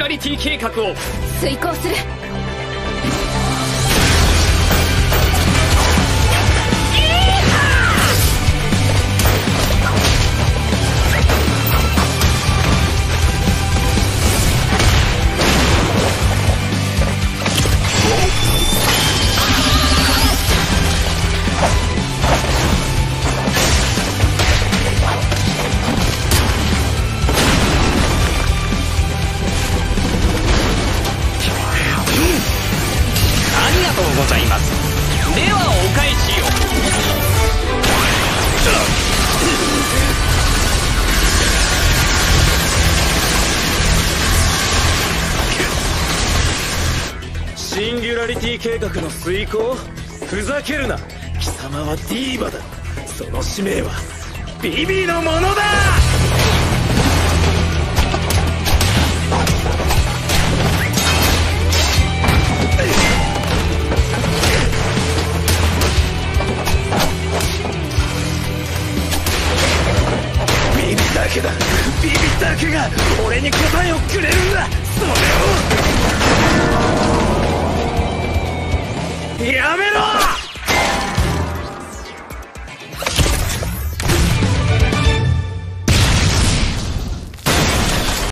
ラリティ計画を。遂行する。ございます。ではお返しをシンギュラリティ計画の遂行？ふざけるな。貴様はディーバだ。その使命はビビのものだ。けだ。ビビだけが俺に答えをくれるんだ。それを。やめろ！